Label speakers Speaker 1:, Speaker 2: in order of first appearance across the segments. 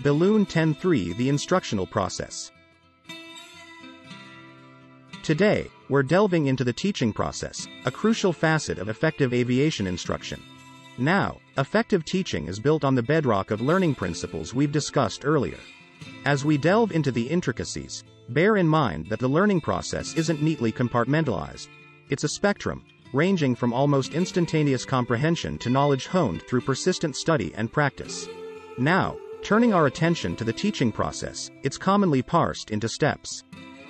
Speaker 1: Balloon 10.3 The Instructional Process. Today, we're delving into the teaching process, a crucial facet of effective aviation instruction. Now, effective teaching is built on the bedrock of learning principles we've discussed earlier. As we delve into the intricacies, bear in mind that the learning process isn't neatly compartmentalized. It's a spectrum, ranging from almost instantaneous comprehension to knowledge honed through persistent study and practice. Now, turning our attention to the teaching process, it's commonly parsed into steps.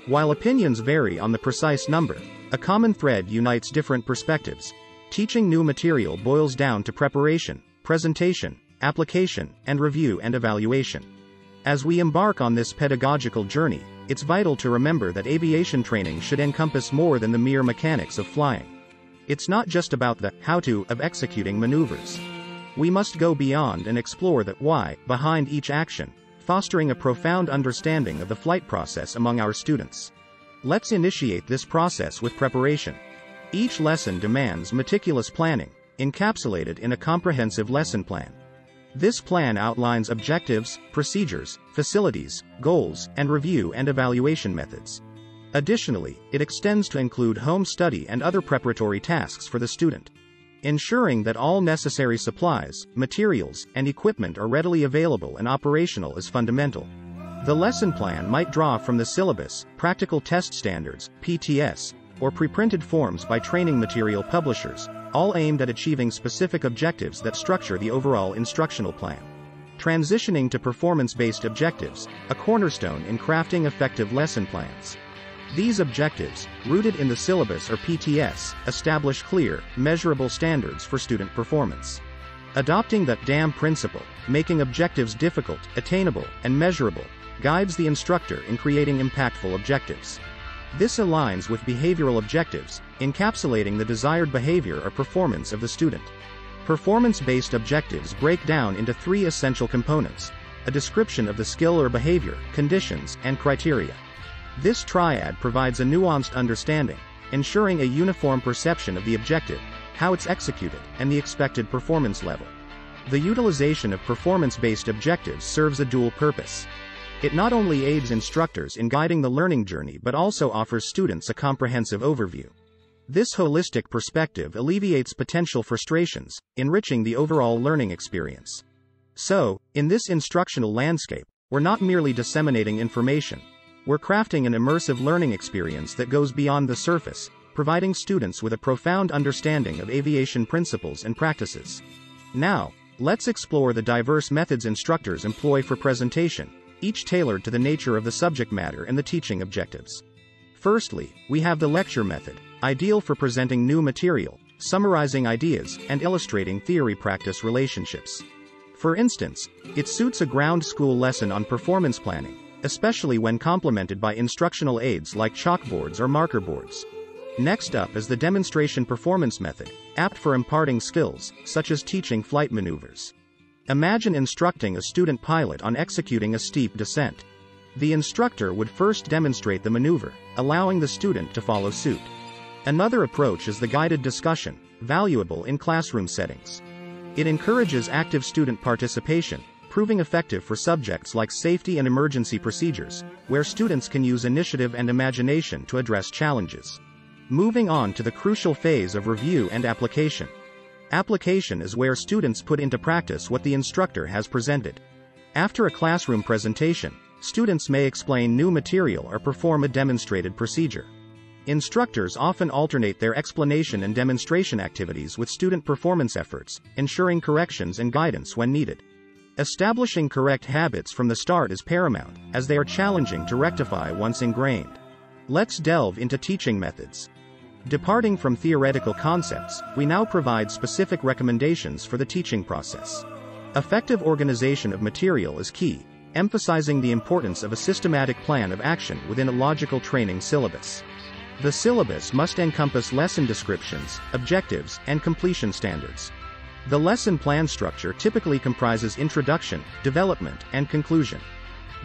Speaker 1: While opinions vary on the precise number, a common thread unites different perspectives. Teaching new material boils down to preparation, presentation, application, and review and evaluation. As we embark on this pedagogical journey, it's vital to remember that aviation training should encompass more than the mere mechanics of flying. It's not just about the how to of executing maneuvers. We must go beyond and explore the why behind each action, fostering a profound understanding of the flight process among our students. Let's initiate this process with preparation. Each lesson demands meticulous planning, encapsulated in a comprehensive lesson plan. This plan outlines objectives, procedures, facilities, goals, and review and evaluation methods. Additionally, it extends to include home study and other preparatory tasks for the student. Ensuring that all necessary supplies, materials, and equipment are readily available and operational is fundamental. The lesson plan might draw from the syllabus, practical test standards, PTS, or preprinted forms by training material publishers, all aimed at achieving specific objectives that structure the overall instructional plan. Transitioning to performance-based objectives, a cornerstone in crafting effective lesson plans. These objectives, rooted in the syllabus or PTS, establish clear, measurable standards for student performance. Adopting that DAM principle, making objectives difficult, attainable, and measurable, guides the instructor in creating impactful objectives. This aligns with behavioral objectives, encapsulating the desired behavior or performance of the student. Performance-based objectives break down into three essential components, a description of the skill or behavior, conditions, and criteria. This triad provides a nuanced understanding, ensuring a uniform perception of the objective, how it's executed, and the expected performance level. The utilization of performance-based objectives serves a dual purpose. It not only aids instructors in guiding the learning journey but also offers students a comprehensive overview. This holistic perspective alleviates potential frustrations, enriching the overall learning experience. So, in this instructional landscape, we're not merely disseminating information, we're crafting an immersive learning experience that goes beyond the surface, providing students with a profound understanding of aviation principles and practices. Now, let's explore the diverse methods instructors employ for presentation, each tailored to the nature of the subject matter and the teaching objectives. Firstly, we have the lecture method, ideal for presenting new material, summarizing ideas, and illustrating theory-practice relationships. For instance, it suits a ground school lesson on performance planning, especially when complemented by instructional aids like chalkboards or marker boards. Next up is the demonstration performance method, apt for imparting skills, such as teaching flight maneuvers. Imagine instructing a student pilot on executing a steep descent. The instructor would first demonstrate the maneuver, allowing the student to follow suit. Another approach is the guided discussion, valuable in classroom settings. It encourages active student participation, proving effective for subjects like safety and emergency procedures, where students can use initiative and imagination to address challenges. Moving on to the crucial phase of review and application. Application is where students put into practice what the instructor has presented. After a classroom presentation, students may explain new material or perform a demonstrated procedure. Instructors often alternate their explanation and demonstration activities with student performance efforts, ensuring corrections and guidance when needed. Establishing correct habits from the start is paramount, as they are challenging to rectify once ingrained. Let's delve into teaching methods. Departing from theoretical concepts, we now provide specific recommendations for the teaching process. Effective organization of material is key, emphasizing the importance of a systematic plan of action within a logical training syllabus. The syllabus must encompass lesson descriptions, objectives, and completion standards. The lesson plan structure typically comprises introduction, development, and conclusion.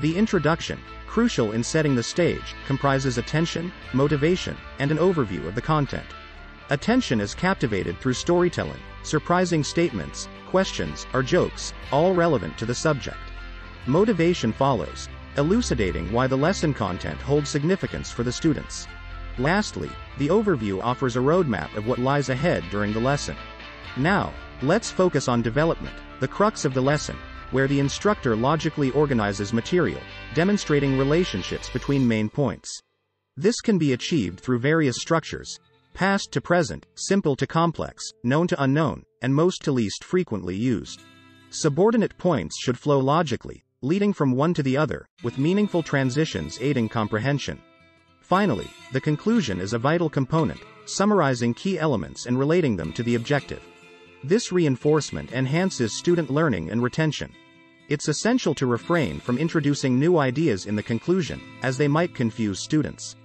Speaker 1: The introduction, crucial in setting the stage, comprises attention, motivation, and an overview of the content. Attention is captivated through storytelling, surprising statements, questions, or jokes, all relevant to the subject. Motivation follows, elucidating why the lesson content holds significance for the students. Lastly, the overview offers a roadmap of what lies ahead during the lesson. Now, let's focus on development, the crux of the lesson, where the instructor logically organizes material, demonstrating relationships between main points. This can be achieved through various structures, past to present, simple to complex, known to unknown, and most to least frequently used. Subordinate points should flow logically, leading from one to the other, with meaningful transitions aiding comprehension. Finally, the conclusion is a vital component, summarizing key elements and relating them to the objective. This reinforcement enhances student learning and retention. It's essential to refrain from introducing new ideas in the conclusion, as they might confuse students.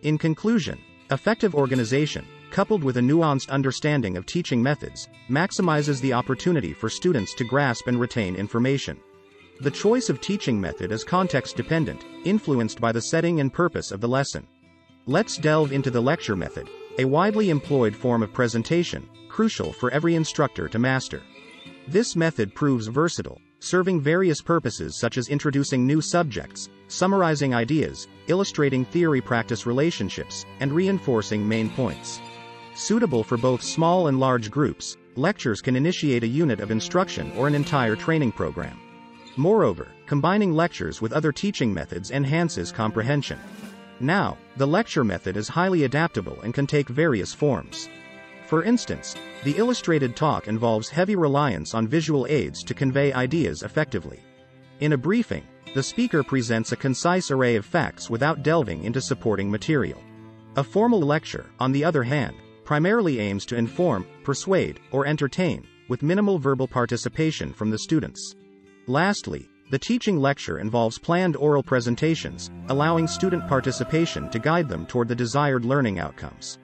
Speaker 1: In conclusion, effective organization, coupled with a nuanced understanding of teaching methods, maximizes the opportunity for students to grasp and retain information. The choice of teaching method is context dependent, influenced by the setting and purpose of the lesson. Let's delve into the lecture method, a widely employed form of presentation, crucial for every instructor to master. This method proves versatile, serving various purposes such as introducing new subjects, summarizing ideas, illustrating theory-practice relationships, and reinforcing main points. Suitable for both small and large groups, lectures can initiate a unit of instruction or an entire training program. Moreover, combining lectures with other teaching methods enhances comprehension. Now, the lecture method is highly adaptable and can take various forms. For instance, the illustrated talk involves heavy reliance on visual aids to convey ideas effectively. In a briefing, the speaker presents a concise array of facts without delving into supporting material. A formal lecture, on the other hand, primarily aims to inform, persuade, or entertain, with minimal verbal participation from the students. Lastly, the teaching lecture involves planned oral presentations, allowing student participation to guide them toward the desired learning outcomes.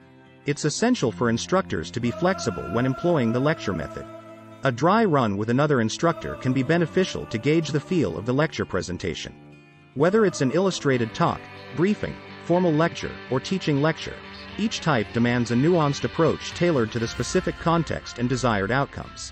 Speaker 1: It's essential for instructors to be flexible when employing the lecture method. A dry run with another instructor can be beneficial to gauge the feel of the lecture presentation. Whether it's an illustrated talk, briefing, formal lecture, or teaching lecture, each type demands a nuanced approach tailored to the specific context and desired outcomes.